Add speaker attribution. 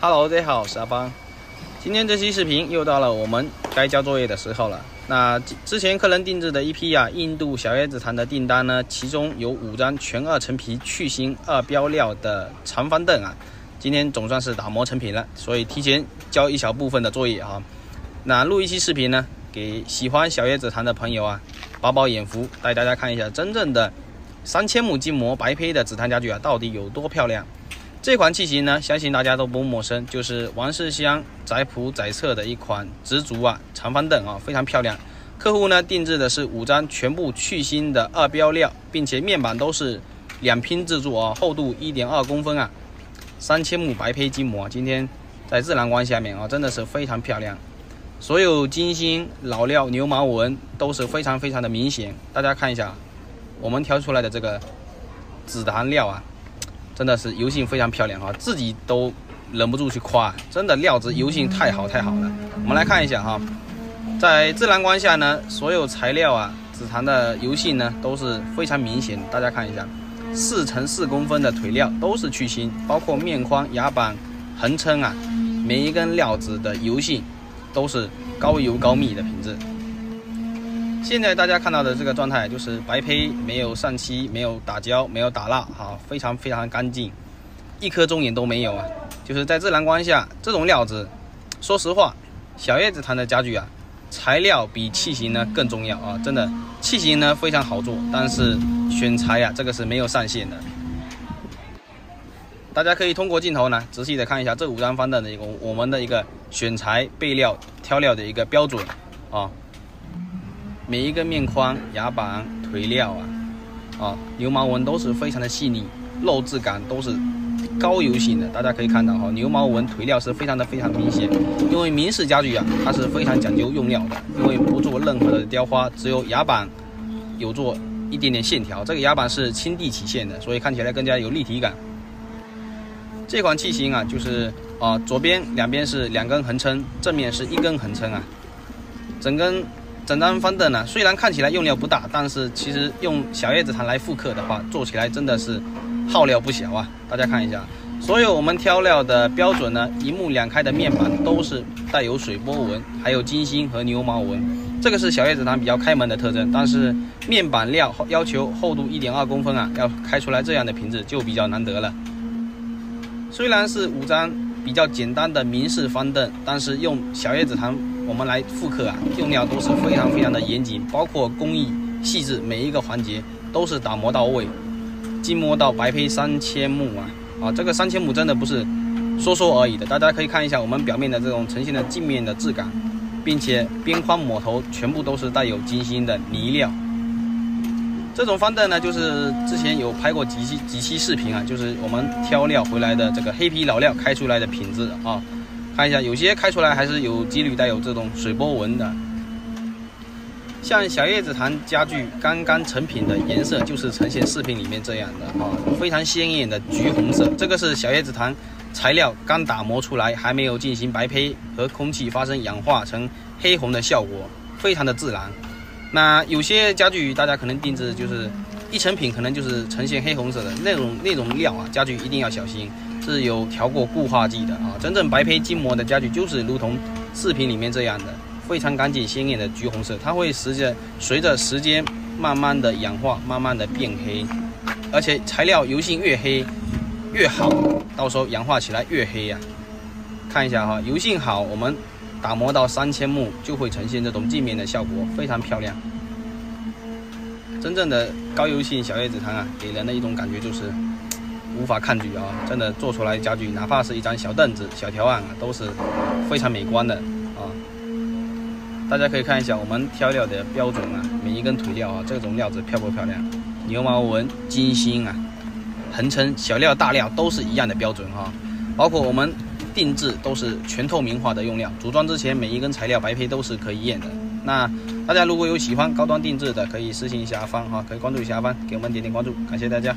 Speaker 1: Hello，大家好，我是阿邦。今天这期视频又到了我们该交作业的时候了。那之前客人定制的一批啊，印度小叶紫檀的订单呢，其中有五张全二层皮去芯二标料的长方凳啊，今天总算是打磨成品了，所以提前交一小部分的作业啊。那录一期视频呢，给喜欢小叶紫檀的朋友啊，饱饱眼福，带大家看一下真正的三千亩筋膜白胚的紫檀家具啊，到底有多漂亮。这款器型呢，相信大家都不陌生，就是王世襄宅谱宅测的一款直足啊长方凳啊，非常漂亮。客户呢定制的是五张全部去芯的二标料，并且面板都是两拼制作啊，厚度一点二公分啊，三千亩白胚筋膜，今天在自然光下面啊，真的是非常漂亮。所有金芯老料牛毛纹都是非常非常的明显，大家看一下，我们挑出来的这个紫檀料啊。真的是油性非常漂亮哈，自己都忍不住去夸，真的料子油性太好太好了。我们来看一下哈，在自然光下呢，所有材料啊，紫檀的油性呢都是非常明显。大家看一下，四乘四公分的腿料都是去芯，包括面框、牙板、横撑啊，每一根料子的油性都是高油高密的品质。现在大家看到的这个状态就是白胚没有上漆，没有打胶，没有打蜡，哈，非常非常干净，一颗中眼都没有啊！就是在自然光下，这种料子，说实话，小叶紫檀的家具啊，材料比器型呢更重要啊！真的，器型呢非常好做，但是选材呀，这个是没有上限的。大家可以通过镜头呢，仔细的看一下这五张方凳的一个我们的一个选材备料挑料的一个标准啊。每一个面框、牙板、腿料啊，啊，牛毛纹都是非常的细腻，肉质感都是高油性的。大家可以看到哈，牛毛纹腿料是非常的非常明显。因为明式家具啊，它是非常讲究用料的，因为不做任何的雕花，只有牙板有做一点点线条。这个牙板是轻地起线的，所以看起来更加有立体感。这款器型啊，就是啊，左边两边是两根横撑，正面是一根横撑啊，整根。整张方凳呢，虽然看起来用料不大，但是其实用小叶紫檀来复刻的话，做起来真的是耗料不小啊！大家看一下，所有我们挑料的标准呢，一目两开的面板都是带有水波纹，还有金星和牛毛纹，这个是小叶紫檀比较开门的特征。但是面板料要求厚度一点二公分啊，要开出来这样的品质就比较难得了。虽然是五张比较简单的明式方凳，但是用小叶紫檀。我们来复刻啊，用料都是非常非常的严谨，包括工艺细致，每一个环节都是打磨到位，精磨到白胚三千目啊啊！这个三千目真的不是说说而已的，大家可以看一下我们表面的这种呈现的镜面的质感，并且边框抹头全部都是带有金星的泥料。这种方凳呢，就是之前有拍过几期几期视频啊，就是我们挑料回来的这个黑皮老料开出来的品质啊。看一下，有些开出来还是有几率带有这种水波纹的。像小叶紫檀家具刚刚成品的颜色，就是呈现视频里面这样的啊，非常鲜艳的橘红色。这个是小叶紫檀材料刚打磨出来，还没有进行白胚和空气发生氧化成黑红的效果，非常的自然。那有些家具大家可能定制就是一成品，可能就是呈现黑红色的那种那种料啊，家具一定要小心。是有调过固化剂的啊，真正白胚筋膜的家具就是如同视频里面这样的，非常干净鲜艳的橘红色，它会随着随着时间慢慢的氧化，慢慢的变黑，而且材料油性越黑越好，到时候氧化起来越黑呀。看一下哈，油性好，我们打磨到三千目就会呈现这种镜面的效果，非常漂亮。真正的高油性小叶紫檀啊，给人的一种感觉就是。无法抗拒啊！真的做出来家具，哪怕是一张小凳子、小条案啊，都是非常美观的啊！大家可以看一下我们挑料的标准啊，每一根腿料啊，这种料子漂不漂亮？牛毛纹、金星啊，横撑、小料、大料都是一样的标准哈。包括我们定制都是全透明化的用料，组装之前每一根材料白胚都是可以验的。那大家如果有喜欢高端定制的，可以私信一下阿芳哈，可以关注一下阿芳，给我们点点关注，感谢大家。